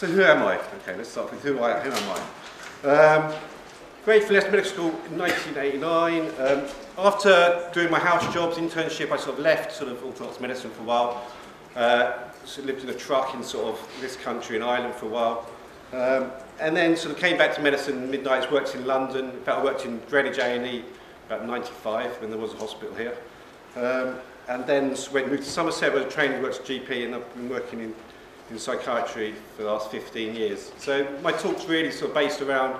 So who am I? Okay, let's start with who, I, who am I? Um, Grade for Leicester Medical School in 1989. Um, after doing my house jobs, internship, I sort of left sort of orthodox medicine for a while. Uh, so lived in a truck in sort of this country in Ireland for a while. Um, and then sort of came back to medicine midnights, worked in London. In fact, I worked in Greenwich A&E about 95 when there was a hospital here. Um, and then went, moved to Somerset where I trained, worked as GP and I've been working in, in psychiatry for the last 15 years. So my talk's really sort of based around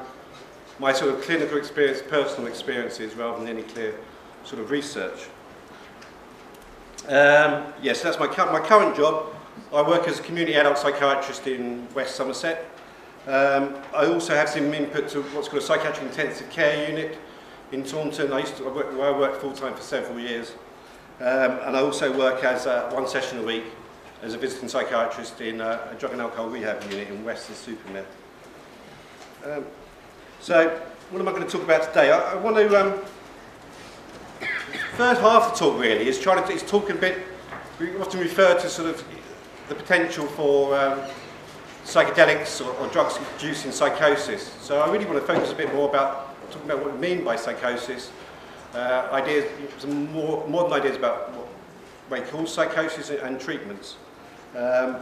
my sort of clinical experience, personal experiences, rather than any clear sort of research. Um, yes, that's my, my current job. I work as a community adult psychiatrist in West Somerset. Um, I also have some input to what's called a psychiatric intensive care unit in Taunton. I used to I work, I worked full time for several years, um, and I also work as uh, one session a week as a visiting psychiatrist in uh, a drug and alcohol rehab unit in Western Supermed. Um, so, what am I going to talk about today? I, I want to um, first half of the talk really is trying to is talking a bit. We often refer to sort of the potential for um, psychedelics or, or drugs inducing psychosis. So I really want to focus a bit more about talking about what we mean by psychosis, uh, ideas, some more modern ideas about what may cause psychosis and, and treatments. Um,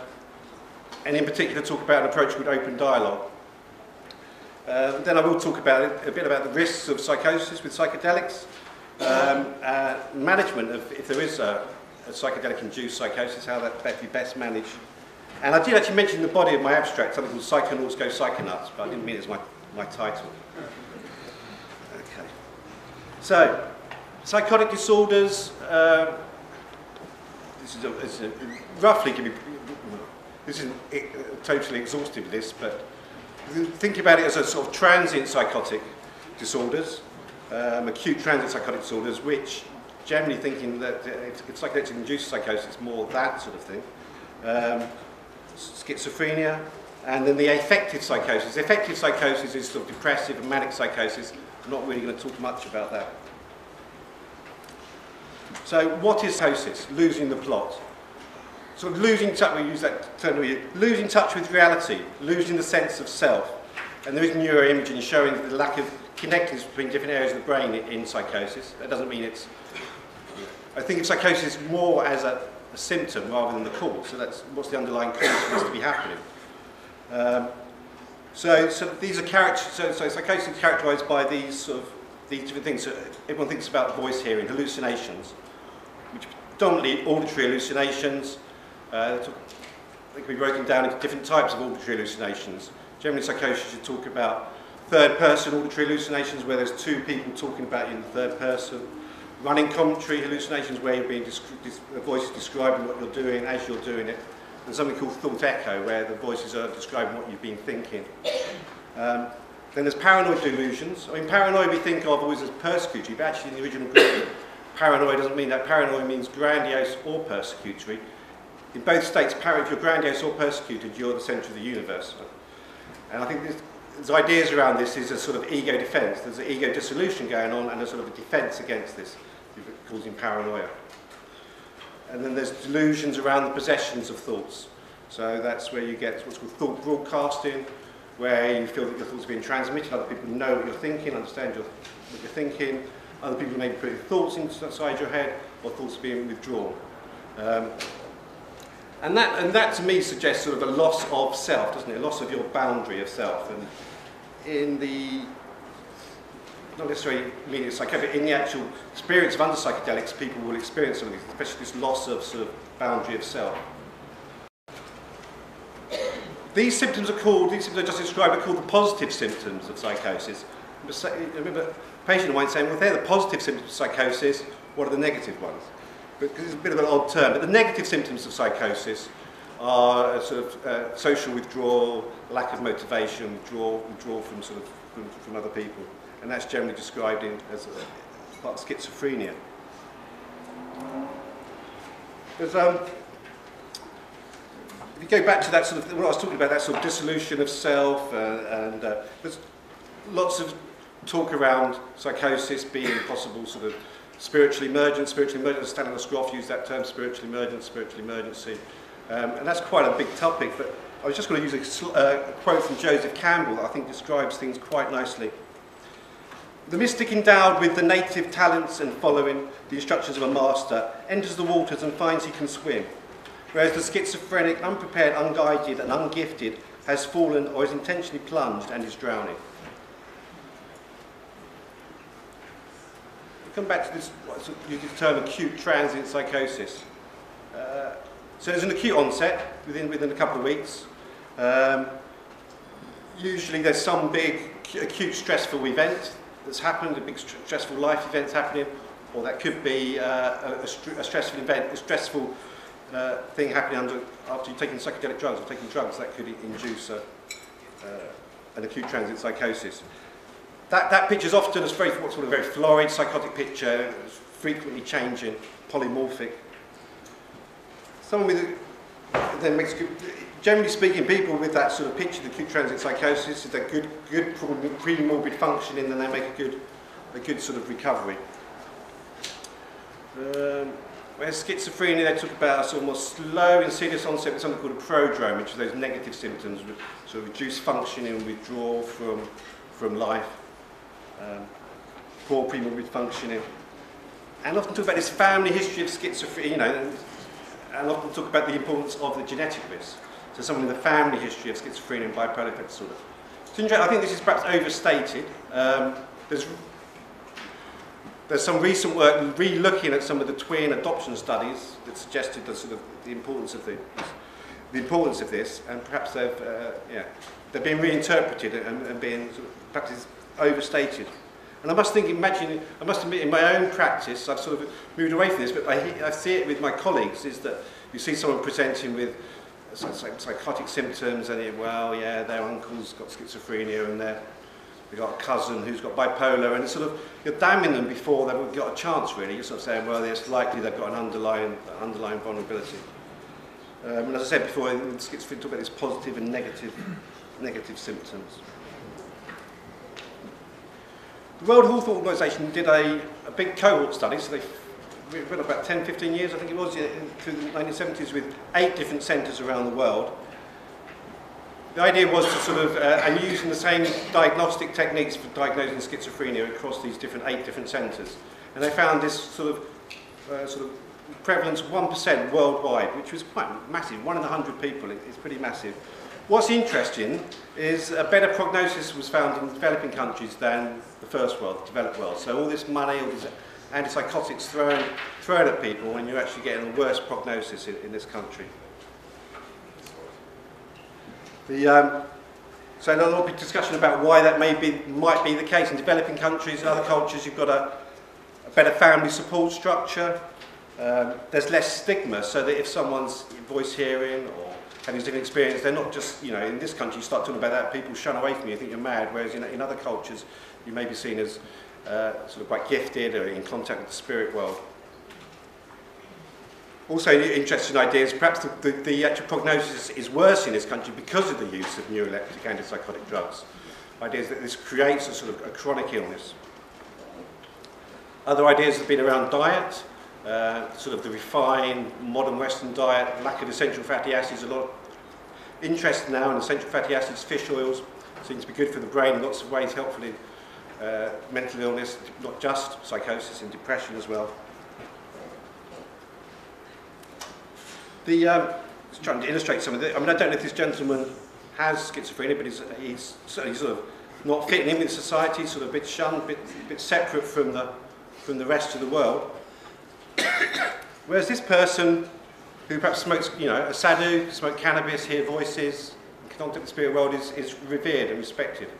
and in particular talk about an approach called open dialogue. Um, then I will talk about a bit about the risks of psychosis with psychedelics, um, uh, management of if there is a, a psychedelic-induced psychosis, how that be best managed. And I did actually mention the body of my abstract, something called Psychonauts Go Psychonuts, but I didn't mean it as my, my title. Okay. So, psychotic disorders, uh, this is, a, this is a, roughly can be, this isn't totally exhaustive this, but think about it as a sort of transient psychotic disorders, um, acute transient psychotic disorders, which generally thinking that it's, it's psychedelic induced psychosis, it's more that sort of thing. Um, schizophrenia, and then the affective psychosis. Affective psychosis is sort of depressive and manic psychosis. I'm not really going to talk much about that. So what is psychosis? Losing the plot. Sort of losing touch, we use that term, losing touch with reality, losing the sense of self. And there is neuroimaging showing the lack of connectedness between different areas of the brain in psychosis. That doesn't mean it's... I think of psychosis more as a, a symptom rather than the cause. So that's what's the underlying cause for this to be happening. Um, so, so these are character, so, so psychosis is characterized by these sort of these different things. So everyone thinks about voice hearing, hallucinations, which predominantly auditory hallucinations, uh, they can be broken down into different types of auditory hallucinations. Generally, psychosis, you talk about third-person auditory hallucinations, where there's two people talking about you in the third person. Running commentary hallucinations, where you're being the voice is describing what you're doing as you're doing it. And something called thought echo, where the voices are describing what you've been thinking. Um, then there's paranoid delusions. I mean, paranoid we think of always as persecutory, but actually in the original Greek, paranoid doesn't mean that. Paranoid means grandiose or persecutory. In both states, if you're grandiose or persecuted, you're the centre of the universe. And I think there's, there's ideas around this is a sort of ego defence. There's an ego dissolution going on and a sort of a defence against this, causing paranoia. And then there's delusions around the possessions of thoughts. So that's where you get what's called thought broadcasting, where you feel that your thoughts are being transmitted, other people know what you're thinking, understand your, what you're thinking, other people may be putting thoughts inside your head, or thoughts being withdrawn. Um, and that, and that to me suggests sort of a loss of self, doesn't it? A loss of your boundary of self. And in the, not necessarily meaning psychedelic, in the actual experience of under psychedelics, people will experience something, especially this loss of sort of boundary of self. These symptoms are called, these symptoms I just described are called the positive symptoms of psychosis. I remember a patient of mine saying, well, they're the positive symptoms of psychosis, what are the negative ones? because it's a bit of an odd term, but the negative symptoms of psychosis are sort of uh, social withdrawal, lack of motivation, withdrawal, withdrawal from sort of from, from other people, and that's generally described in, as a, part of schizophrenia. There's, um, if you go back to that sort of what I was talking about, that sort of dissolution of self, uh, and uh, there's lots of talk around psychosis being possible sort of spiritual emergence, spiritual emergence, Stanislav Grof used that term, spiritual emergence, spiritual emergency. Um, and that's quite a big topic, but I was just going to use a, uh, a quote from Joseph Campbell that I think describes things quite nicely. The mystic endowed with the native talents and following the instructions of a master enters the waters and finds he can swim, whereas the schizophrenic, unprepared, unguided and ungifted has fallen or is intentionally plunged and is drowning. We come back to this, what's the term acute transient psychosis. Uh, so there's an acute onset within, within a couple of weeks. Um, usually there's some big acute stressful event that's happened, a big st stressful life event happening, or that could be uh, a, a, st a, stressful event, a stressful uh, thing happening under, after you've taken psychedelic drugs or taking drugs that could induce a, uh, an acute transient psychosis. That, that picture is often a very, what's called a very florid psychotic picture, frequently changing, polymorphic. Someone with a, then makes generally speaking, people with that sort of picture, the acute transient psychosis, is that good, good pre-morbid functioning, and they make a good, a good sort of recovery. Um, whereas schizophrenia, they talk about a sort of more slow, insidious onset with something called a prodrome, which is those negative symptoms, sort of reduced functioning, withdrawal from, from life, um, poor pre-morbid functioning. And often talk about this family history of schizophrenia, you know, and often talk about the importance of the genetic risk. to someone with a family history of schizophrenia and bipolar disorder. It's I think this is perhaps overstated. Um, there's, there's some recent work re-looking at some of the twin adoption studies that suggested the, sort of, the importance of the, the importance of this, and perhaps they've, uh, yeah, they've been reinterpreted and, and being sort of, perhaps it's overstated. And I must think, imagine, I must admit, in my own practice, I've sort of moved away from this, but I, I see it with my colleagues, is that you see someone presenting with psychotic symptoms and, it, well, yeah, their uncle's got schizophrenia and their we got a cousin who's got bipolar, and it's sort of, you're damning them before they've got a chance, really. You're sort of saying, well, it's likely they've got an underlying, underlying vulnerability. Um, and as I said before, schizophrenia talk about these positive and negative, negative symptoms. The World Health Organization did a, a big cohort study, so they we went about 10, 15 years, I think it was, through the 1970s with eight different centres around the world. The idea was to sort of, uh, and using the same diagnostic techniques for diagnosing schizophrenia across these different, eight different centres. And they found this sort of, uh, sort of prevalence 1% worldwide, which was quite massive, one in a hundred people, it's pretty massive. What's interesting is a better prognosis was found in developing countries than the first world, the developed world. So all this money, all this antipsychotics thrown, thrown at people when you're actually getting the worst prognosis in, in this country. The, um, so there'll be discussion about why that may be, might be the case. In developing countries and other cultures, you've got a, a better family support structure. Um, there's less stigma, so that if someone's voice hearing or having a different experience, they're not just, you know, in this country, you start talking about that, people shun away from you, think you're mad, whereas in, in other cultures, you may be seen as uh, sort of quite gifted or in contact with the spirit world. Also interesting ideas, perhaps the, the, the actual prognosis is worse in this country because of the use of neuroleptic antipsychotic drugs. Ideas that this creates a sort of a chronic illness. Other ideas have been around diet, uh, sort of the refined modern Western diet, lack of essential fatty acids, a lot of interest now in essential fatty acids, fish oils, seems to be good for the brain in lots of ways, helpful in uh, mental illness, not just psychosis and depression as well. The, um, just trying to illustrate some of it. I mean, I don't know if this gentleman has schizophrenia, but he's, he's certainly sort of not fitting in with society, sort of a bit shunned, a bit, a bit separate from the, from the rest of the world. Whereas this person who perhaps smokes, you know, a sadhu, smoke cannabis, hear voices, can contact the spirit world is, is revered and respected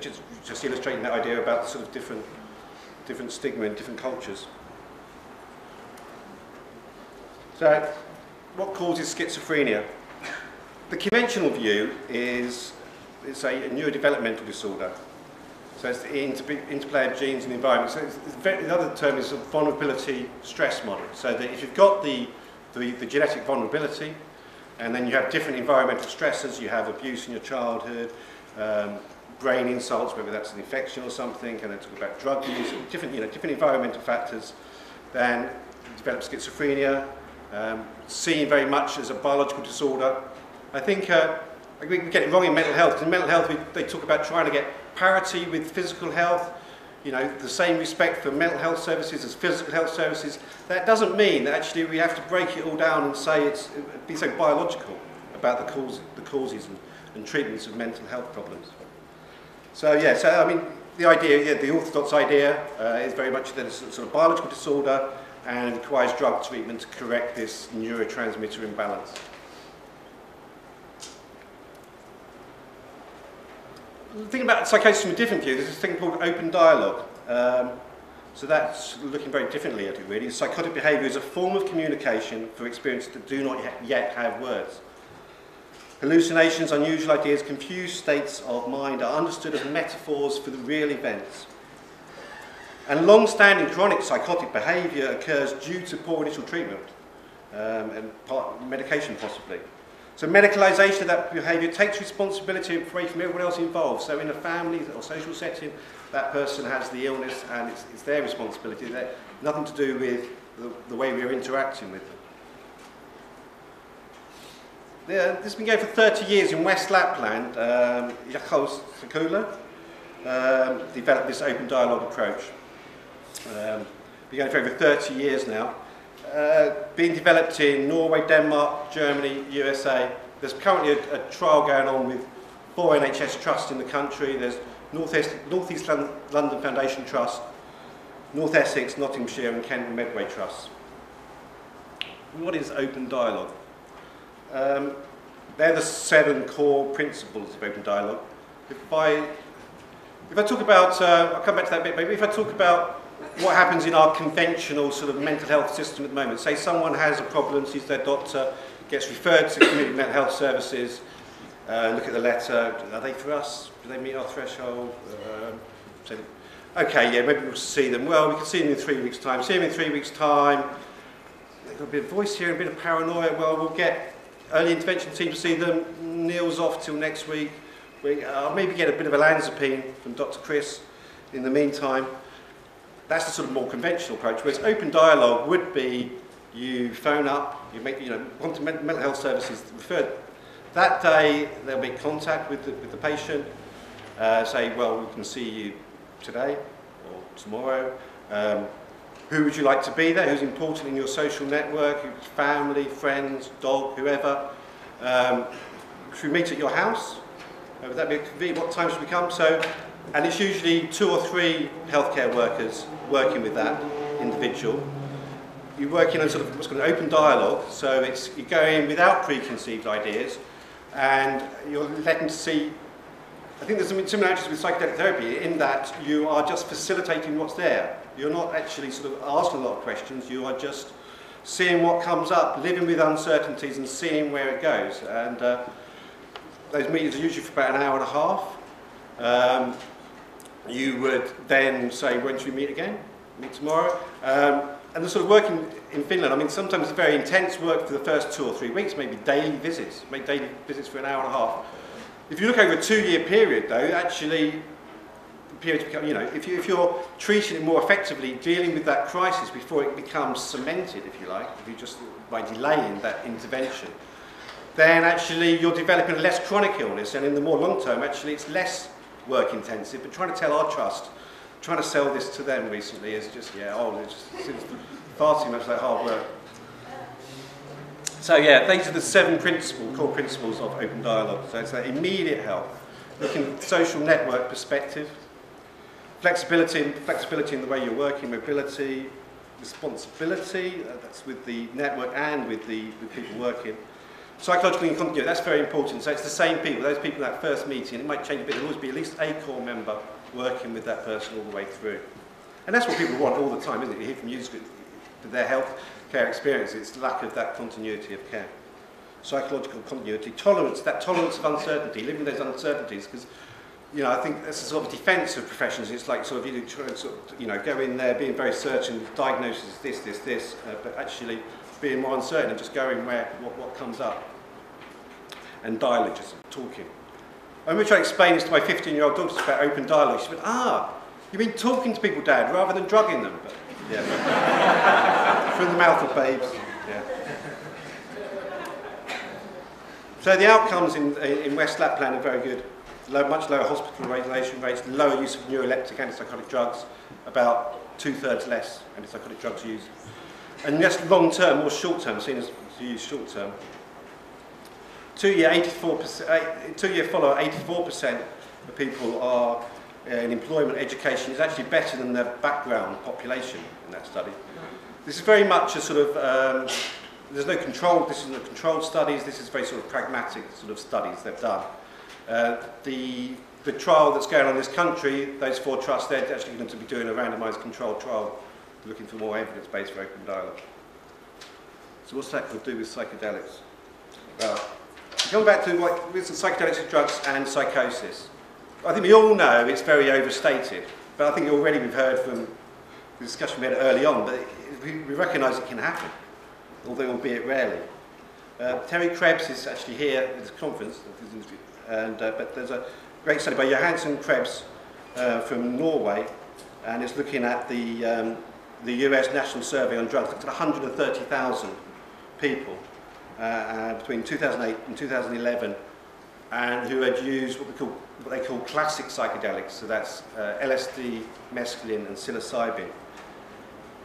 just, just illustrating that idea about sort of different, different stigma in different cultures. So, what causes schizophrenia? The conventional view is it's a, a neurodevelopmental disorder. So it's the interplay of genes and environment. So very, the other term is a vulnerability stress model. So that if you've got the, the, the genetic vulnerability, and then you have different environmental stresses, you have abuse in your childhood, um, brain insults, whether that's an infection or something, and they talk about drug use, different, you know, different environmental factors, then develop schizophrenia, um, seen very much as a biological disorder. I think uh, we get it wrong in mental health. In mental health, we, they talk about trying to get parity with physical health, you know, the same respect for mental health services as physical health services. That doesn't mean that actually we have to break it all down and say it's be so biological about the, cause, the causes and, and treatments of mental health problems. So yeah, so I mean, the idea, yeah, the orthodox idea uh, is very much that it's a sort of biological disorder and requires drug treatment to correct this neurotransmitter imbalance. Thinking about psychosis from a different view, there's this thing called open dialogue. Um, so that's looking very differently at it really. Psychotic behaviour is a form of communication for experiences that do not yet have words. Hallucinations, unusual ideas, confused states of mind are understood as metaphors for the real events. And long-standing chronic psychotic behaviour occurs due to poor initial treatment um, and part, medication possibly. So medicalisation of that behaviour takes responsibility away from everyone else involved. So in a family or social setting, that person has the illness and it's, it's their responsibility. They're nothing to do with the, the way we're interacting with them. This has been going for 30 years in West Lapland. Um, Jaakko Seikkula um, developed this open dialogue approach. Um, been going for over 30 years now. Uh, being developed in Norway, Denmark, Germany, USA. There's currently a, a trial going on with four NHS trusts in the country. There's North East, North East London Foundation Trust, North Essex, Nottinghamshire and Kent Medway Trusts. What is open dialogue? Um, they're the seven core principles of open dialogue. If I, if I talk about, uh, I'll come back to that bit, maybe if I talk about what happens in our conventional sort of mental health system at the moment, say someone has a problem, sees their doctor, gets referred to community mental health services, uh, look at the letter, are they for us? Do they meet our threshold? So, okay, yeah, maybe we'll see them. Well, we can see them in three weeks' time. See them in three weeks' time. They've got a bit of voice here, a bit of paranoia. Well, we'll get early intervention team to see them, Neil's off till next week. We, I'll maybe get a bit of olanzapine from Dr. Chris in the meantime. That's the sort of more conventional approach, whereas open dialogue would be you phone up, you make, you know, want to mental health services referred. That day, there'll be contact with the, with the patient, uh, say, well, we can see you today or tomorrow. Um, who would you like to be there? Who's important in your social network? Family, friends, dog, whoever. Um, should we meet at your house? Uh, would that be convenient? What time should we come? So, and it's usually two or three healthcare workers working with that individual. You work in a sort of what's called an open dialogue, so it's you go in without preconceived ideas, and you're letting to see. I think there's some similarities with psychedelic therapy in that you are just facilitating what's there. You're not actually sort of asking a lot of questions, you are just seeing what comes up, living with uncertainties and seeing where it goes. And uh, those meetings are usually for about an hour and a half. Um, you would then say, when should we meet again? Meet tomorrow? Um, and the sort of working in Finland, I mean, sometimes it's very intense work for the first two or three weeks, maybe daily visits, make daily visits for an hour and a half. If you look over a two-year period, though, actually period become, you know, if, you, if you're treating it more effectively, dealing with that crisis before it becomes cemented, if you like, if you just, by delaying that intervention, then actually you're developing a less chronic illness, and in the more long term, actually it's less work intensive. But trying to tell our trust, trying to sell this to them recently is just, yeah, oh, it's, just seems far too much like hard work. So yeah, these are the seven principles, core principles of open dialogue. So it's that immediate help, looking at social network perspective, Flexibility, flexibility in the way you're working, mobility, responsibility, uh, that's with the network and with the people working. Psychologically and continuity, that's very important. So it's the same people, those people at that first meeting, it might change a bit, there'll always be at least a core member working with that person all the way through. And that's what people want all the time, isn't it? You hear from users with their health care experience, it's lack of that continuity of care. Psychological continuity, tolerance, that tolerance of uncertainty, living with those uncertainties, because you know, I think that's a sort of defence of professions. It's like sort of you try and sort of, you know, go in there being very certain, diagnosis this, this, this, uh, but actually being more uncertain and just going where what, what comes up. And dialogue, just talking. I remember trying to explain this to my 15-year-old daughter about open dialogue. She went, ah, you mean talking to people, Dad, rather than drugging them? But, yeah. Through the mouth of babes. Yeah. So the outcomes in, in West Lapland are very good. Low, much lower hospitalisation rates, lower use of neuroleptic antipsychotic drugs, about two-thirds less antipsychotic drugs used. And less long-term, or short-term, seen as to use short-term. Two-year, 84%, two-year follow, 84% of people are uh, in employment education is actually better than their background population in that study. This is very much a sort of, um, there's no control, this isn't a controlled studies, this is very sort of pragmatic sort of studies they've done. Uh, the, the trial that's going on in this country, those four trusts, they're actually going to be doing a randomised controlled trial looking for more evidence-based for open dialogue. So what's that got to do with psychedelics? Well, going back to what with psychedelics and drugs and psychosis. I think we all know it's very overstated, but I think already we've heard from the discussion we had early on, but we, we recognise it can happen, although albeit rarely. Uh, Teri Krebs is actually here at this conference, and, uh, but there's a great study by Johansen Krebs uh, from Norway, and it's looking at the, um, the US National Survey on Drugs, looked at 130,000 people uh, between 2008 and 2011, and who had used what call, what they call classic psychedelics, so that's uh, LSD, mescaline, and psilocybin.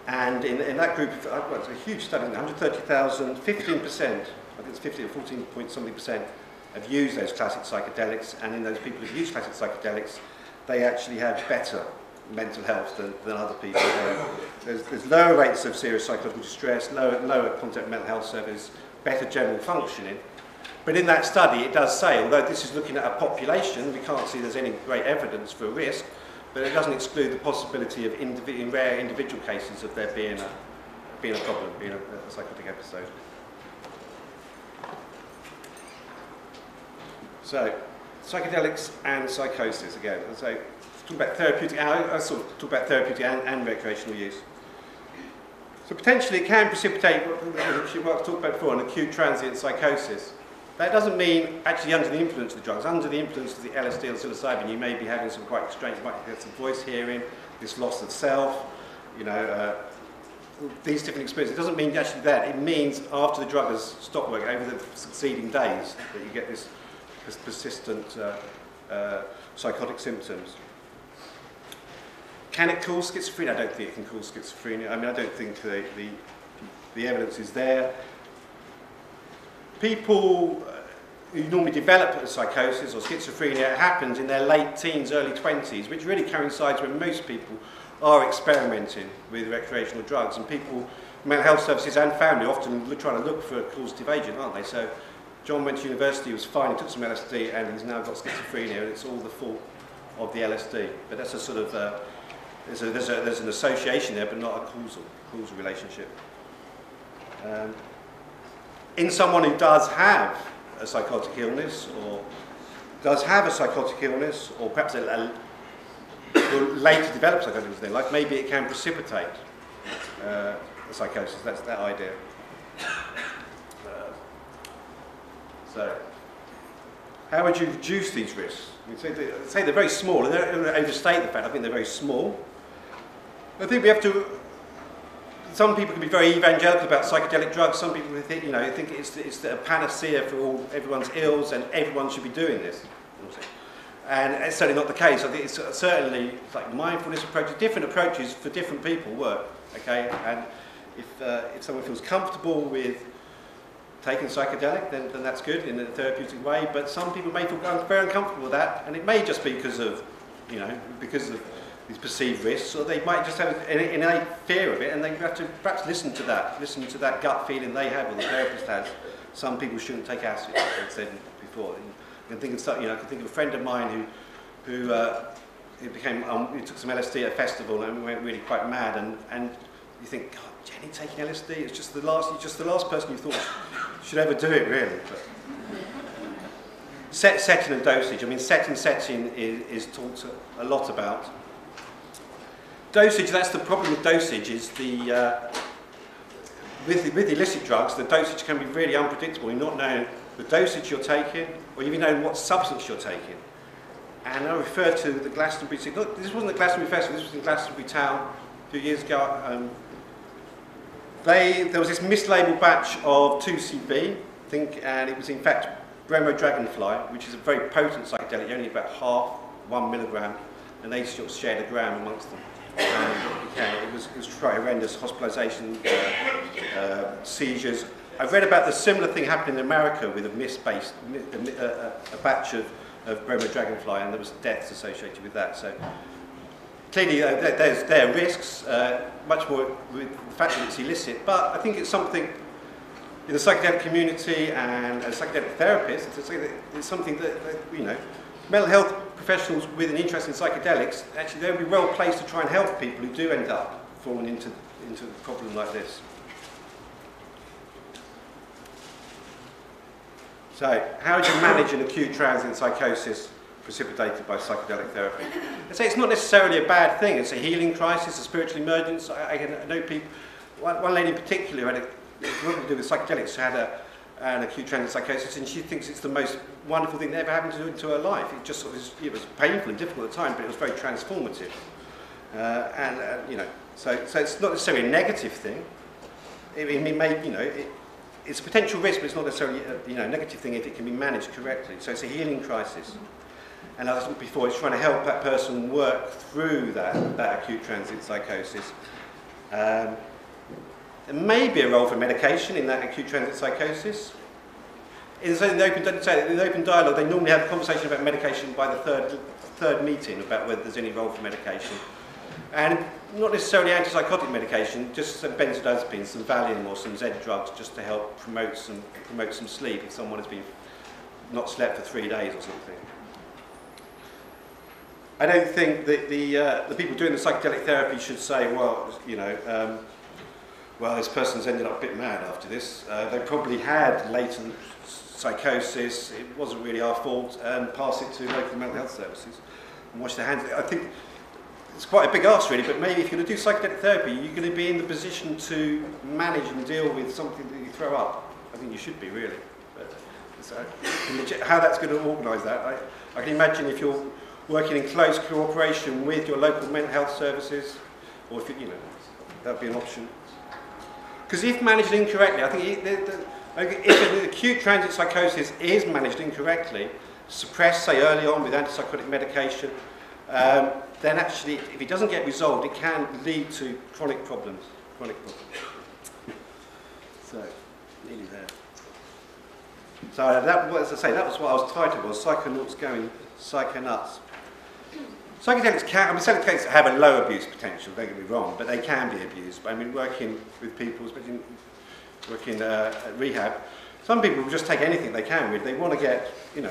And in, in that group, well, it's a huge study, 130,000, 15%, I think it's 15 or 14 point something percent, have used those classic psychedelics, and in those people who've used classic psychedelics, they actually had better mental health than, than other people. there's, there's lower rates of serious psychological distress, lower, lower contact mental health service, better general functioning. But in that study, it does say, although this is looking at a population, we can't see there's any great evidence for risk, but it doesn't exclude the possibility of indivi in rare individual cases of there being a, being a problem, being a, a psychotic episode. So, psychedelics and psychosis again. So, talk about therapeutic, I, I sort of talk about therapeutic and, and recreational use. So potentially it can precipitate what, I've talked about before, an acute transient psychosis. That doesn't mean actually under the influence of the drugs. Under the influence of the LSD or psilocybin, you may be having some quite strange, you might have some voice hearing, this loss of self, you know, uh, these different experiences. It doesn't mean actually that. It means after the drug has stopped working, over the succeeding days, that you get this persistent uh, uh, psychotic symptoms. Can it cause schizophrenia? I don't think it can cause schizophrenia. I mean, I don't think the, the, the evidence is there. People uh, who normally develop psychosis or schizophrenia happens in their late teens, early 20s, which really coincides when most people are experimenting with recreational drugs. And people, mental health services and family often trying to look for a causative agent, aren't they? So John went to university, he was fine, he took some LSD, and he's now got schizophrenia, and it's all the fault of the LSD. But that's a sort of, uh, there's, a, there's, a, there's an association there, but not a causal, causal relationship. Um, in someone who does have a psychotic illness, or does have a psychotic illness, or perhaps a, a will later develop psychotic illness in their life, maybe it can precipitate uh, psychosis. That's that idea. So, how would you reduce these risks? You'd say, say they're very small, and they don't overstate the fact, I think they're very small. I think we have to, some people can be very evangelical about psychedelic drugs, some people think, you know, think it's, it's a panacea for all, everyone's ills and everyone should be doing this. And it's certainly not the case. I think it's certainly it's like mindfulness approaches, different approaches for different people work, okay? And if, uh, if someone feels comfortable with taking psychedelic, then, then that's good in a therapeutic way. But some people may feel very uncomfortable with that, and it may just be because of, you know, because of these perceived risks, or they might just have an innate fear of it, and they have to perhaps listen to that, listen to that gut feeling they have, or the therapist has. Some people shouldn't take acid, as I said before. You can think of, you know, I can think of a friend of mine who, who uh, became, um, he took some LSD at a festival and went really quite mad, and, and you think, God, Jenny taking LSD, it's just the last, just the last person you thought should ever do it, really. But set, setting and dosage. I mean, setting, setting is, is talked a lot about. Dosage, that's the problem with dosage, is the, uh, with, with illicit drugs, the dosage can be really unpredictable. You're not knowing the dosage you're taking, or even knowing what substance you're taking. And I refer to the Glastonbury, look, this wasn't the Glastonbury Festival, this was in Glastonbury Town a few years ago. Um, they, there was this mislabeled batch of 2CB, I think, and it was in fact Bromo Dragonfly, which is a very potent psychedelic, only about half, one milligram, and they sort of shared a gram amongst them. And yeah, it, was, it was horrendous, hospitalisation, uh, uh, seizures. I've read about the similar thing happening in America with a mist-based, a, a, a batch of, of Bromo Dragonfly, and there was deaths associated with that. So clearly uh, there's, there are risks, uh, much more with the fact that it's illicit, but I think it's something in the psychedelic community and as psychedelic therapists, it's something that, that, you know, mental health professionals with an interest in psychedelics, actually they'll be well placed to try and help people who do end up falling into, into a problem like this. So, how do you manage an acute transient psychosis precipitated by psychedelic therapy? I say it's not necessarily a bad thing. It's a healing crisis, a spiritual emergence. I, I know people, one, one lady in particular who had a nothing to do with psychedelics, had a, an acute transient psychosis, and she thinks it's the most wonderful thing that ever happened to, to her life. It just sort of, it was painful and difficult at the time, but it was very transformative. Uh, and, uh, you know, so, so it's not necessarily a negative thing. It, it may, you know, it, it's a potential risk, but it's not necessarily a you know, negative thing if it can be managed correctly. So it's a healing crisis. And as before, it's trying to help that person work through that, that acute transient psychosis. Um, there may be a role for medication in that acute transient psychosis. In the, open, in the open dialogue, they normally have a conversation about medication by the third, third meeting about whether there's any role for medication. And not necessarily antipsychotic medication, just some benzodiazepines, some Valium or some Z drugs just to help promote some, promote some sleep if someone has been not slept for three days or something. I don't think that the, uh, the people doing the psychedelic therapy should say, well, you know, um, well, this person's ended up a bit mad after this. Uh, they probably had latent psychosis. It wasn't really our fault, and pass it to local mental health services and wash their hands. I think it's quite a big ask, really. But maybe if you're going to do psychedelic therapy, you're going to be in the position to manage and deal with something that you throw up. I think you should be really. But, so, how that's going to organise that, I, I can imagine if you're working in close cooperation with your local mental health services, or if you, you know, that would be an option. Because if managed incorrectly, I think the, the, if acute transient psychosis is managed incorrectly, suppressed, say, early on with antipsychotic medication, um, then actually, if it doesn't get resolved, it can lead to chronic problems. Chronic problems. So, nearly there. So that, as I say, that was what I was titled was Psychonauts Going Psychonuts. Psychedelics can, I mean, psychedelics have a low abuse potential, don't get me wrong, but they can be abused. I mean, working with people, especially working uh, at rehab, some people will just take anything they can with. They want to get, you know,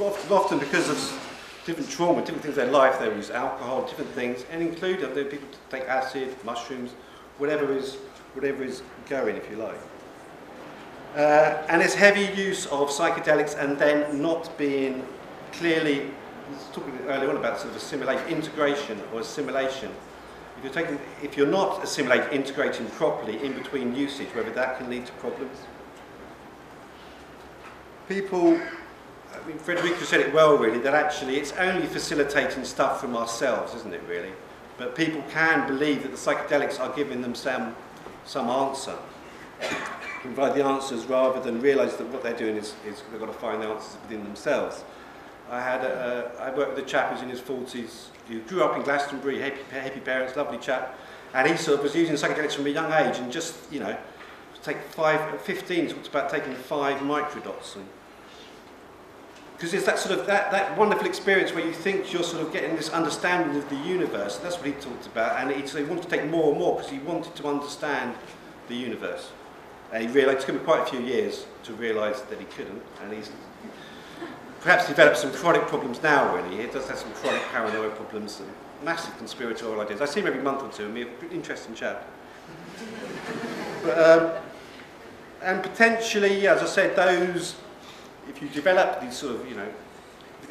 often because of different trauma, different things in their life, they use alcohol, different things, and include other people take acid, mushrooms, whatever is, whatever is going, if you like. Uh, and it's heavy use of psychedelics and then not being clearly talking earlier on about sort of assimilation, integration or assimilation. If you're, taking, if you're not assimilating, integrating properly in between usage, whether that can lead to problems. People, I mean, Frederica said it well really, that actually it's only facilitating stuff from ourselves, isn't it really? But people can believe that the psychedelics are giving them some, some answer. Provide the answers rather than realise that what they're doing is, is they've got to find the answers within themselves. I had a, a, I worked with a chap who's in his 40s, who grew up in Glastonbury, happy, happy parents, lovely chap, and he sort of was using psychedelics from a young age and just, you know, take five, 15, talked about taking five microdots. Because it's that sort of, that, that wonderful experience where you think you're sort of getting this understanding of the universe. That's what he talked about. And he, so he wanted to take more and more because he wanted to understand the universe. And he realised, it took him quite a few years to realise that he couldn't. And he's perhaps developed some chronic problems now, really. He does have some chronic paranoia problems and massive conspiratorial ideas. I see him every month or two, and we're an interesting chat. but, um, and potentially, as I said, those, if you develop these sort of, you know,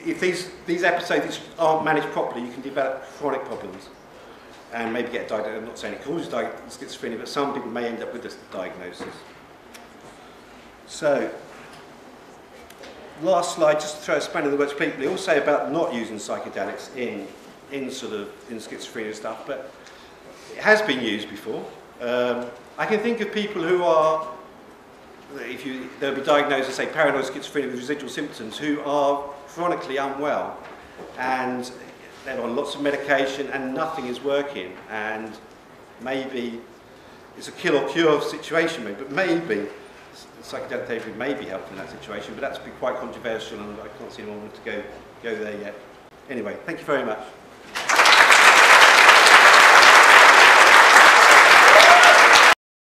if these, these episodes aren't managed properly, you can develop chronic problems and maybe get diagnosed. I'm not saying it causes schizophrenia, but some people may end up with this diagnosis. So, last slide, just to throw a spanner in the works, people all say about not using psychedelics in, in sort of in schizophrenia stuff, but it has been used before. Um, I can think of people who are, if you, they'll be diagnosed as, say, paranoid schizophrenia with residual symptoms, who are chronically unwell and they're on lots of medication and nothing is working. And maybe it's a kill or cure situation, maybe, but maybe psychedelic therapy may be helpful in that situation, but that's been quite controversial and I can't see anyone want to go, go there yet. Anyway, thank you very much.